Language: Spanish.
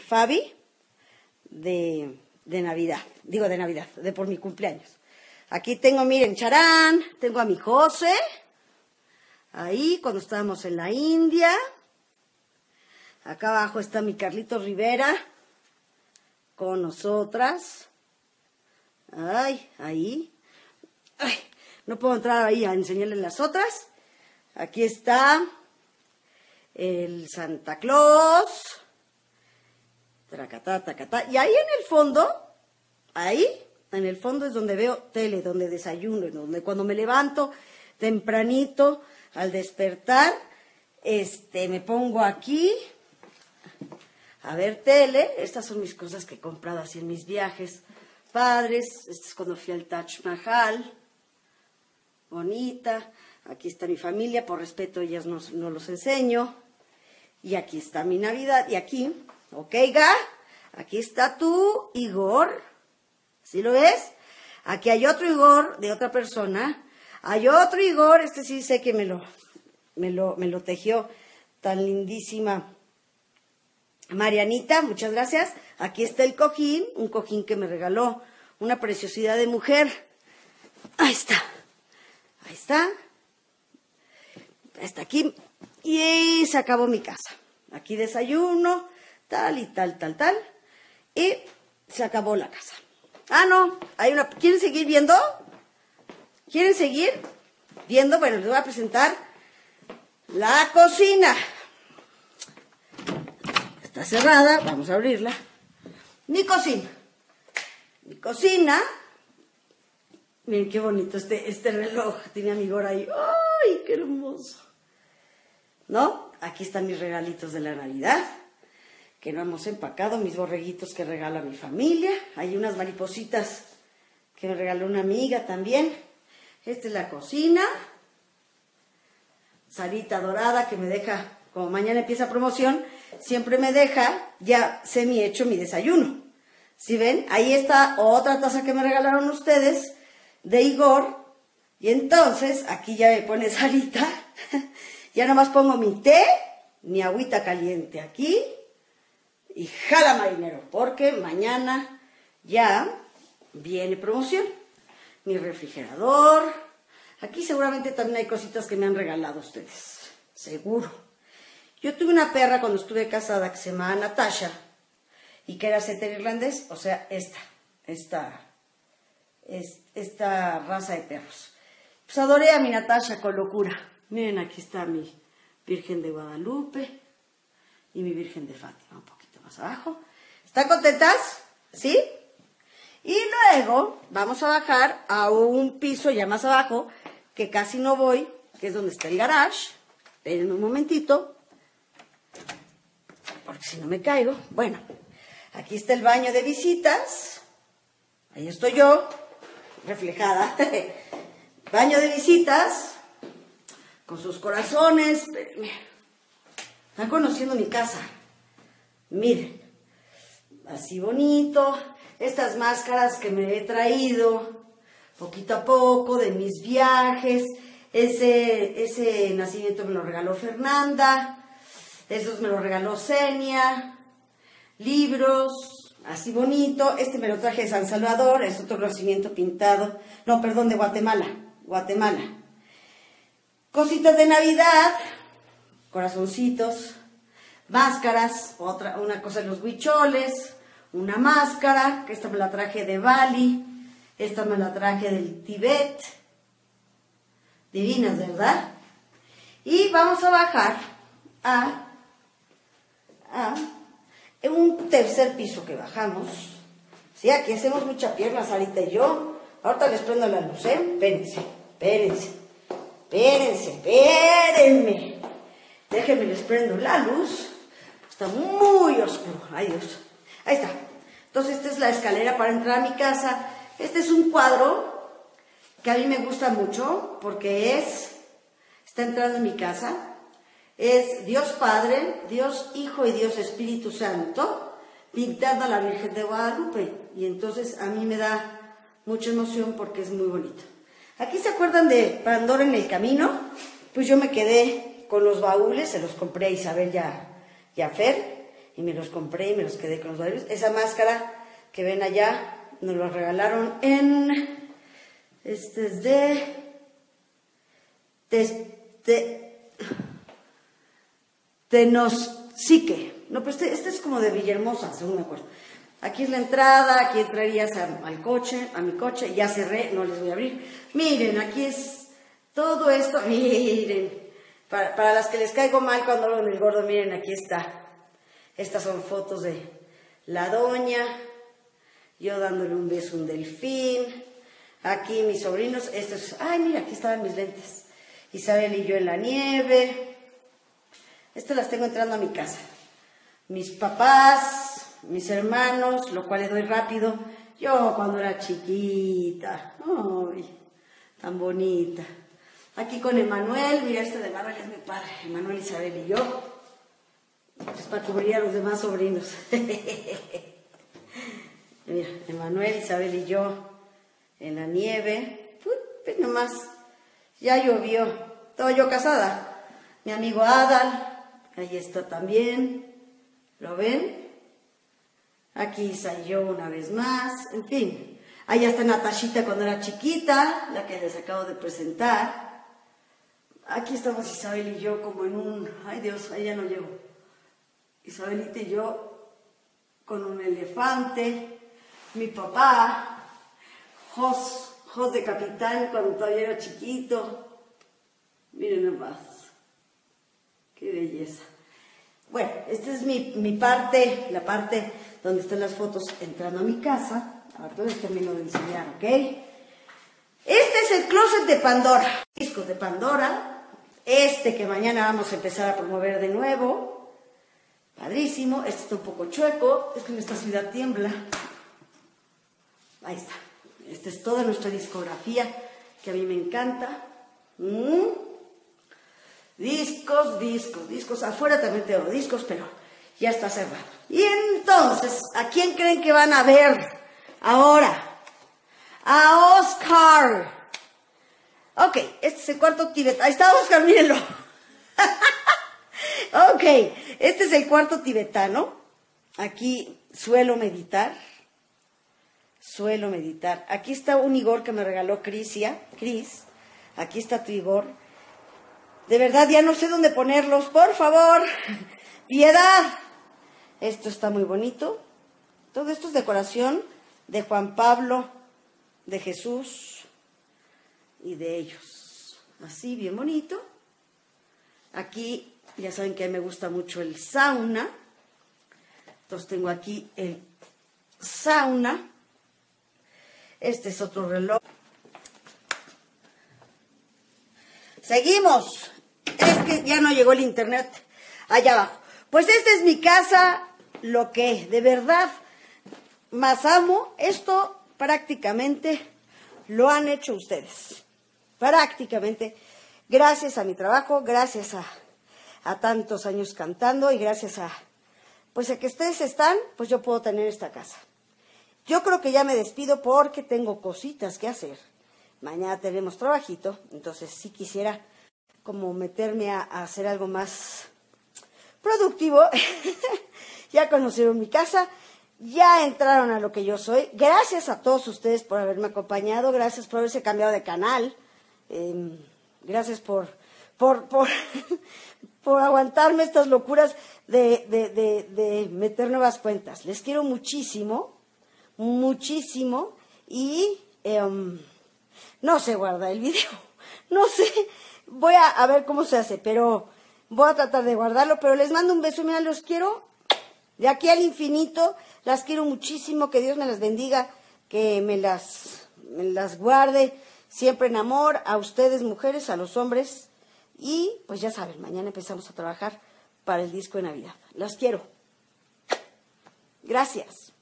Fabi de, de Navidad, digo de Navidad, de por mi cumpleaños. Aquí tengo, miren, Charán, tengo a mi José, ahí cuando estábamos en la India. Acá abajo está mi Carlito Rivera con nosotras. Ay, ahí. Ay, no puedo entrar ahí a enseñarles las otras. Aquí está el Santa Claus. Y ahí en el fondo, ahí, en el fondo es donde veo tele, donde desayuno, donde cuando me levanto tempranito al despertar, este, me pongo aquí a ver tele. Estas son mis cosas que he comprado así en mis viajes padres. Este es cuando fui al Taj Mahal. Bonita. Aquí está mi familia, por respeto ellas no, no los enseño. Y aquí está mi Navidad. Y aquí, ok, Ga, aquí está tu Igor. ¿Sí lo ves? Aquí hay otro Igor de otra persona. Hay otro Igor, este sí sé que me lo, me lo, me lo tejió tan lindísima Marianita, muchas gracias. Aquí está el cojín, un cojín que me regaló una preciosidad de mujer. Ahí está. Ahí está. Está aquí. Y se acabó mi casa. Aquí desayuno, tal y tal, tal, tal. Y se acabó la casa. Ah, no, hay una. ¿Quieren seguir viendo? ¿Quieren seguir viendo? Bueno, les voy a presentar la cocina. Está cerrada, vamos a abrirla. Mi cocina. Mi cocina. Miren qué bonito este, este reloj. Tiene a mi ahí. ¡Ay, qué hermoso! ¿No? Aquí están mis regalitos de la Navidad, que no hemos empacado, mis borreguitos que regala mi familia. Hay unas maripositas que me regaló una amiga también. Esta es la cocina. Sarita dorada que me deja, como mañana empieza promoción, siempre me deja ya semi hecho mi desayuno. Si ven, ahí está otra taza que me regalaron ustedes de Igor. Y entonces aquí ya me pone Sarita. ya nomás pongo mi té, mi agüita caliente aquí y jala marinero, porque mañana ya viene promoción. Mi refrigerador. Aquí seguramente también hay cositas que me han regalado ustedes. Seguro. Yo tuve una perra cuando estuve casada que se llamaba Natasha y que era setter irlandés, o sea, esta, esta, esta raza de perros. Pues adoré a mi Natasha con locura. Miren, aquí está mi Virgen de Guadalupe y mi Virgen de Fátima, más abajo. ¿Están contentas? ¿Sí? Y luego vamos a bajar a un piso ya más abajo, que casi no voy, que es donde está el garage. Esperen un momentito, porque si no me caigo. Bueno, aquí está el baño de visitas. Ahí estoy yo, reflejada. baño de visitas, con sus corazones. Están conociendo mi casa. Miren, así bonito. Estas máscaras que me he traído poquito a poco de mis viajes. Ese, ese nacimiento me lo regaló Fernanda. Esos me lo regaló Senia. Libros, así bonito. Este me lo traje de San Salvador. Es otro nacimiento pintado. No, perdón, de Guatemala. Guatemala. Cositas de Navidad. Corazoncitos. Máscaras. Otra, una cosa de los huicholes. Una máscara, que esta me la traje de Bali. Esta me la traje del Tibet. Divinas, ¿verdad? Y vamos a bajar a, a un tercer piso que bajamos. Sí, aquí hacemos mucha pierna, Sarita y yo. Ahorita les prendo la luz, ¿eh? Espérense, espérense, espérense, espérenme. Déjenme les prendo la luz. Está muy oscuro. Ay Dios. Ahí está. Entonces esta es la escalera para entrar a mi casa. Este es un cuadro que a mí me gusta mucho porque es, está entrando en mi casa, es Dios Padre, Dios Hijo y Dios Espíritu Santo pintando a la Virgen de Guadalupe. Y entonces a mí me da mucha emoción porque es muy bonito. Aquí se acuerdan de Pandora en el camino, pues yo me quedé con los baúles, se los compré a Isabel y a, y a Fer, y me los compré y me los quedé con los varios. Esa máscara que ven allá nos la regalaron en... Este es de... de, de Tenosique. No, pero este, este, es como de Villahermosa, según me acuerdo. Aquí es la entrada, aquí entrarías al coche, a mi coche, ya cerré, no les voy a abrir. Miren, aquí es todo esto, miren. Para, para las que les caigo mal cuando hablo del gordo, miren, aquí está. Estas son fotos de la doña, yo dándole un beso a un delfín. Aquí mis sobrinos, estos, ay, mira, aquí estaban mis lentes. Isabel y yo en la nieve. Estas las tengo entrando a mi casa. Mis papás, mis hermanos, lo cual le doy rápido. Yo cuando era chiquita, ay, tan bonita. Aquí con Emanuel, mira, este de Emanuel es mi padre, Emanuel, Isabel y yo. Es para cubrir a los demás sobrinos. mira, Emanuel, Isabel y yo en la nieve. Uy, nomás, ya llovió. Estaba yo casada. Mi amigo Adal, ahí está también. ¿Lo ven? Aquí yo una vez más. En fin. Ahí está Natashita cuando era chiquita, la que les acabo de presentar. Aquí estamos Isabel y yo como en un... Ay Dios, ya no llego. Isabelita y yo con un elefante. Mi papá, Jos, Jos de capitán cuando todavía era chiquito. Miren nomás. Qué belleza. Bueno, esta es mi, parte, la parte donde están las fotos entrando a mi casa. Ahora les termino de enseñar, ¿ok? Este es el closet de Pandora. Discos de Pandora. Este que mañana vamos a empezar a promover de nuevo. Padrísimo. Este está un poco chueco. Es que en esta ciudad tiembla. Ahí está. Esta es toda nuestra discografía que a mí me encanta. ¿Mm? Discos, discos, discos. Afuera también tengo discos, pero ya está cerrado. Y entonces, ¿a quién creen que van a ver ahora? A Oscar. Ok, este es el cuarto tibetano. Ahí está Oscar, mírenlo. ok, este es el cuarto tibetano. Aquí suelo meditar. Suelo meditar. Aquí está un Igor que me regaló Crisia. Cris. Aquí está tu Igor. De verdad, ya no sé dónde ponerlos. Por favor, piedad. Esto está muy bonito. Todo esto es decoración de Juan Pablo, de Jesús y de ellos. Así, bien bonito. Aquí, ya saben que me gusta mucho el sauna. Entonces tengo aquí el sauna. Este es otro reloj. Seguimos es que ya no llegó el internet allá abajo. Pues esta es mi casa, lo que de verdad más amo, esto prácticamente lo han hecho ustedes. Prácticamente, gracias a mi trabajo, gracias a, a tantos años cantando y gracias a, pues a que ustedes están, pues yo puedo tener esta casa. Yo creo que ya me despido porque tengo cositas que hacer. Mañana tenemos trabajito, entonces sí quisiera como meterme a, hacer algo más productivo. ya conocieron mi casa, ya entraron a lo que yo soy. Gracias a todos ustedes por haberme acompañado, gracias por haberse cambiado de canal, em, gracias por, por, por, por, aguantarme estas locuras de, de, de, de meter nuevas cuentas. Les quiero muchísimo, muchísimo y em, no se guarda el video, no sé Voy a, ver cómo se hace, pero voy a tratar de guardarlo. Pero les mando un beso, mira, los quiero de aquí al infinito. Las quiero muchísimo, que Dios me las bendiga, que me las, me las guarde siempre en amor a ustedes mujeres, a los hombres. Y pues ya saben, mañana empezamos a trabajar para el disco de Navidad. Las quiero. Gracias.